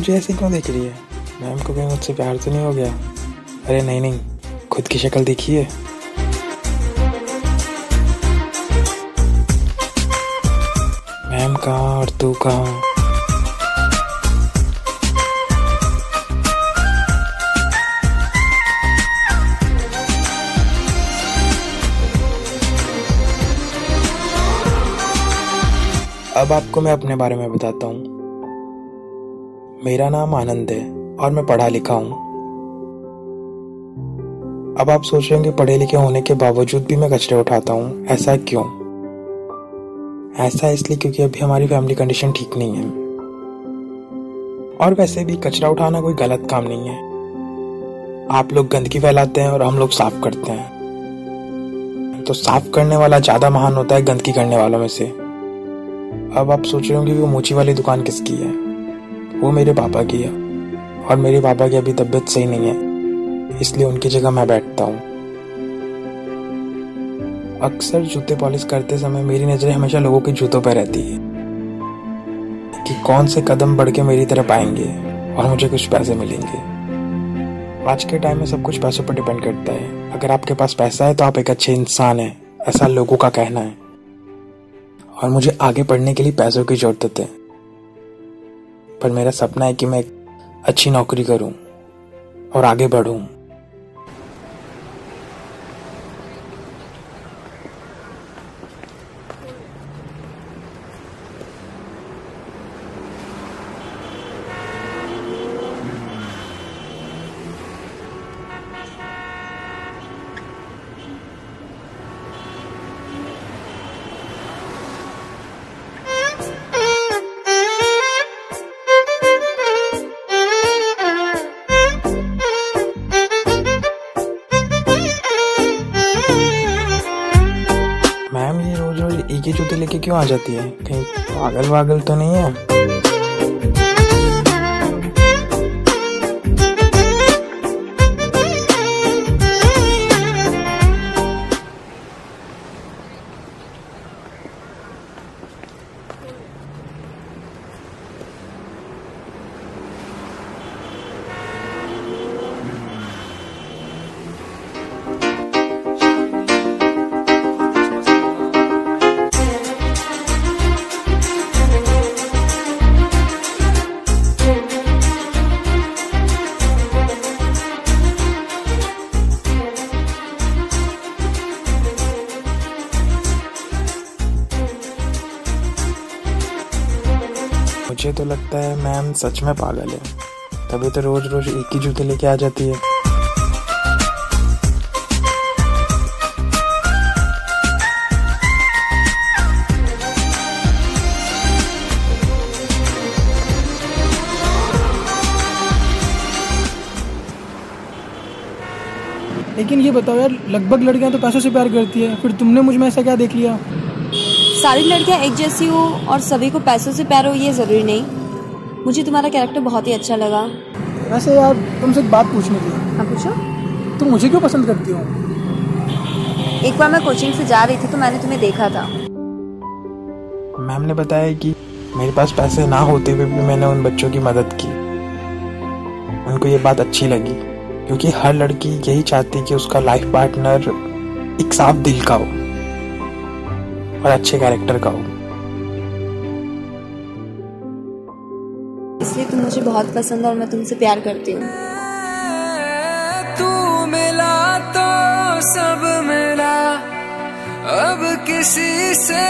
मुझे ऐसे क्यों देख रही है? मैम को कहीं मुझसे प्यार तो नहीं हो गया। अरे नहीं नहीं। खुद की शक्ल देखिए। मैम कहाँ और तू कहाँ? अब आपको मैं अपने बारे में बताता हूँ। मेरा नाम आनंद है और मैं पढ़ा लिखा हूँ। अब आप सोच रहे होंगे, पढ़े लिखे होने के बावजूद भी मैं कचरे उठाता हूँ। ऐसा क्यों? ऐसा इसलिए क्योंकि अभी हमारी फैमिली कंडीशन ठीक नहीं है। और वैसे भी कचरा उठाना कोई गलत काम नहीं है। आप लोग गंदगी फैलाते हैं और हम लोग साफ़ करते हैं। तो साफ़ करने वाला ज़्यादा महान होता है गंदगी करने वालों में से। अब आप सोच रहे होंगे वो मोची वाली दुकान किसकी है? वो मेरे पापा की है। और मेरे पापा की अभी तबीयत सही नहीं है। इसलिए उनकी जगह मैं बैठता हूँ। अक्सर जूते पॉलिश करते समय मेरी नज़रें हमेशा लोगों के जूतों पर रहती है। कि कौन से कदम बढ़ के मेरी तरफ़ आएँगे और मुझे कुछ पैसे मिलेंगे। आज के टाइम में सब कुछ पैसों पर डिपेंड करता है। अगर आपके पास पैसा है तो आप एक अच्छे इंसान हैं। ऐसा लोगों का कहना है। और मुझे आगे पढ़ने के लिए पैसों की ज़रूरत है। पर मेरा सपना है कि मैं अच्छी नौकरी करूँ और आगे बढ़ूं। जूते लेके क्यों आ जाती है? कहीं पागल वागल तो नहीं है? मुझे तो लगता है मैम सच में पागल है। तभी तो रोज रोज एक ही जूते लेके आ जाती है। लेकिन ये बताओ यार, लगभग लड़कियाँ तो पैसों से प्यार करती है। फिर तुमने मुझमें ऐसा क्या देख लिया? सारी लड़कियाँ एक जैसी हो और सभी को पैसों से प्यार हो ये ज़रूरी नहीं। मुझे तुम्हारा कैरेक्टर बहुत ही अच्छा लगा। वैसे यार तुमसे एक बात पूछनी थी। हाँ पूछो। तुम मुझे क्यों पसंद करती हो? एक बार मैं कोचिंग से जा रही थी तो मैंने तुम्हें देखा था। मैम ने बताया कि मेरे पास पैसे ना होते हुए भी मैंने उन बच्चों की मदद की। उनको ये बात अच्छी लगी क्योंकि हर लड़की यही चाहती कि उसका लाइफ पार्टनर एक साफ़ दिल का हो। और अच्छे कैरेक्टर का हो। इसलिए तुम मुझे बहुत पसंद और मैं तुमसे प्यार करती हूँ। तू मिला तो सब मिला। अब किसी से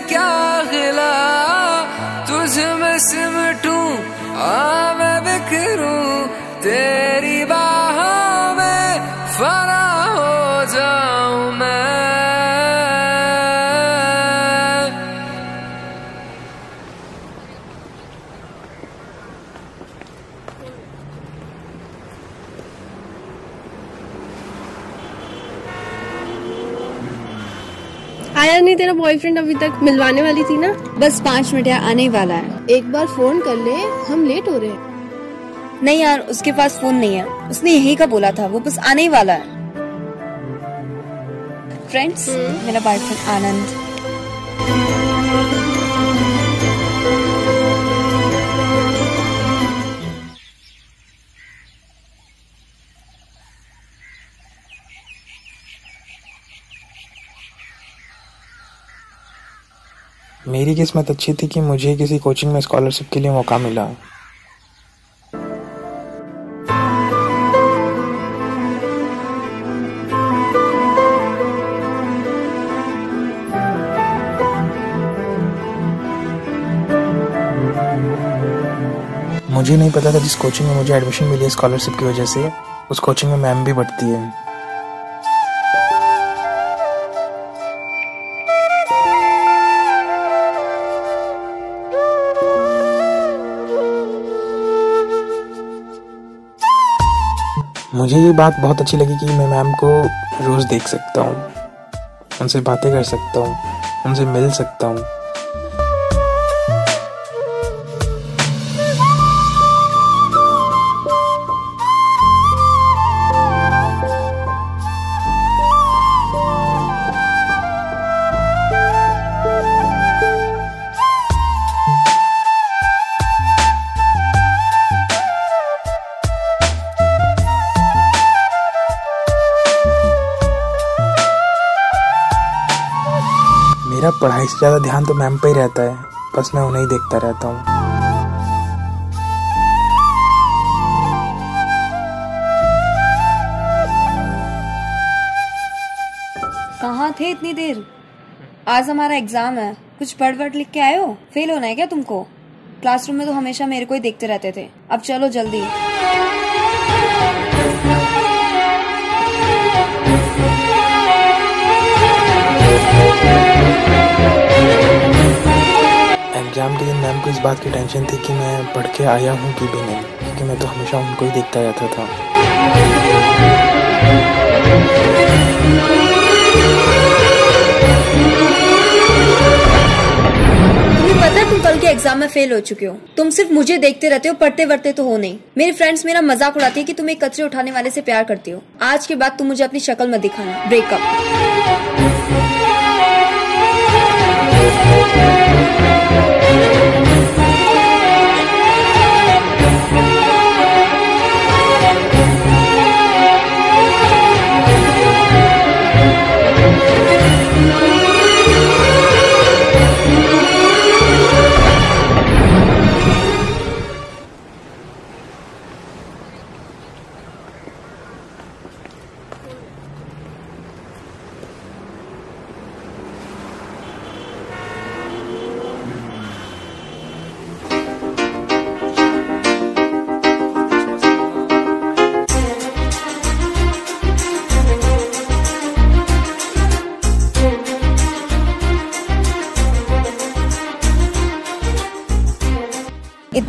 क्या गिला? तुझ में सिमटूं आ मैं बिखरूं। तेरी बाहों आया नहीं तेरा बॉयफ्रेंड अभी तक मिलवाने वाली थी ना? बस पाँच मिनट यार आने ही वाला है। एक बार फ़ोन कर ले हम लेट हो रहे हैं। नहीं यार उसके पास फ़ोन नहीं है। उसने यही का बोला था वो बस आने ही वाला है। फ्रेंड्स मेरा बॉयफ्रेंड आनंद। मेरी किस्मत अच्छी थी कि मुझे किसी कोचिंग में स्कॉलरशिप के लिए मौका मिला। मुझे नहीं पता था जिस कोचिंग में मुझे एडमिशन मिली है स्कॉलरशिप की वजह से, उस कोचिंग में मैम भी बढ़ती है। मुझे ये बात बहुत अच्छी लगी कि मैं मैम को रोज़ देख सकता हूँ, उनसे बातें कर सकता हूँ, उनसे मिल सकता हूँ। मेरा पढ़ाई से ज़्यादा ध्यान तो मैम पे ही रहता है। बस मैं उन्हें ही देखता रहता हूँ। कहाँ थे इतनी देर? आज हमारा एग्ज़ाम है। कुछ पढ़ वढ़ लिख के आए हो? फेल होना है क्या तुमको? क्लासरूम में तो हमेशा मेरे को ही देखते रहते थे। अब चलो जल्दी। के दिन मैम को इस बात की टेंशन थी कि मैं पढ़ के आया हूँ कि भी नहीं, क्योंकि मैं तो हमेशा उनको ही देखता रहता था। तुम्हें पता तुम कल के एग्ज़ाम में फेल हो चुके हो। तुम सिर्फ़ मुझे देखते रहते हो पढ़ते वढ़ते तो हो नहीं। मेरी फ्रेंड्स मेरा मज़ाक उड़ाती है कि तुम एक कचरे उठाने वाले से प्यार करती हो। आज के बाद तुम मुझे अपनी शक्ल मत दिखाना। ब्रेकअप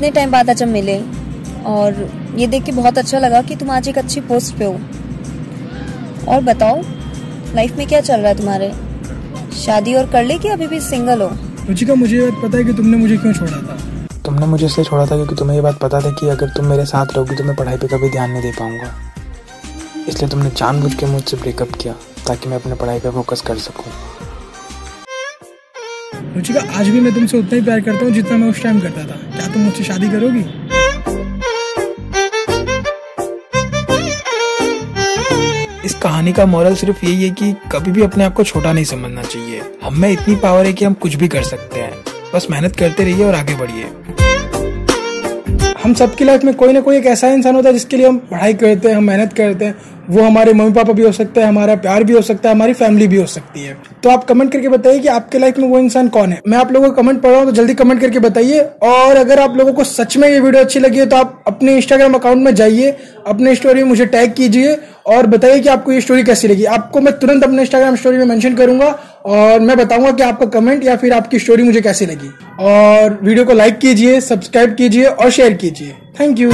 इतने टाइम बाद आज हम मिले और ये देख के बहुत अच्छा लगा कि तुम आज एक अच्छी पोस्ट पे हो। और बताओ लाइफ में क्या चल रहा है तुम्हारे? शादी और कर ली कि अभी भी सिंगल हो? रुचिका मुझे ये बात पता है कि तुमने मुझे क्यों छोड़ा था? तुमने मुझे इसलिए छोड़ा था क्योंकि तुम्हें ये बात पता था कि अगर तुम मेरे साथ रहोगी तो मैं पढ़ाई पे कभी ध्यान नहीं दे पाऊँगा। इसलिए तुमने जानबूझ के मुझसे ब्रेकअप किया ताकि मैं अपने पढ़ाई पे फोकस कर सकूँ। रुचिका आज भी मैं तुमसे उतना ही प्यार करता हूँ जितना मैं उस टाइम करता था। क्या तुम मुझसे शादी करोगी? इस कहानी का मोरल सिर्फ़ यही है कि कभी भी अपने आप को छोटा नहीं समझना चाहिए। हम में इतनी पावर है कि हम कुछ भी कर सकते हैं। बस मेहनत करते रहिए और आगे बढ़िए। हम सबकी लाइफ में कोई ना कोई एक ऐसा इंसान होता है जिसके लिए हम पढ़ाई करते हैं, हम मेहनत करते हैं वो हमारे मम्मी पापा भी हो सकते हैं, हमारा प्यार भी हो सकता है, हमारी फैमिली भी हो सकती है। तो आप कमेंट करके बताइए कि आपके लाइफ में वो इंसान कौन है। मैं आप लोगों को कमेंट पढ़ रहा हूँ तो जल्दी कमेंट करके बताइए। और अगर आप लोगों को सच में ये वीडियो अच्छी लगी है तो आप अपने इंस्टाग्राम अकाउंट में जाइए, अपने स्टोरी में मुझे टैग कीजिए, और बताइए कि आपको ये स्टोरी कैसी लगी। आपको मैं तुरंत अपने इंस्टाग्राम स्टोरी में मेंशन करूँगा, और मैं बताऊँगा कि आपका कमेंट या फिर आपकी स्टोरी मुझे कैसी लगी। और वीडियो को लाइक कीजिए सब्सक्राइब कीजिए, और शेयर कीजिए। Thank you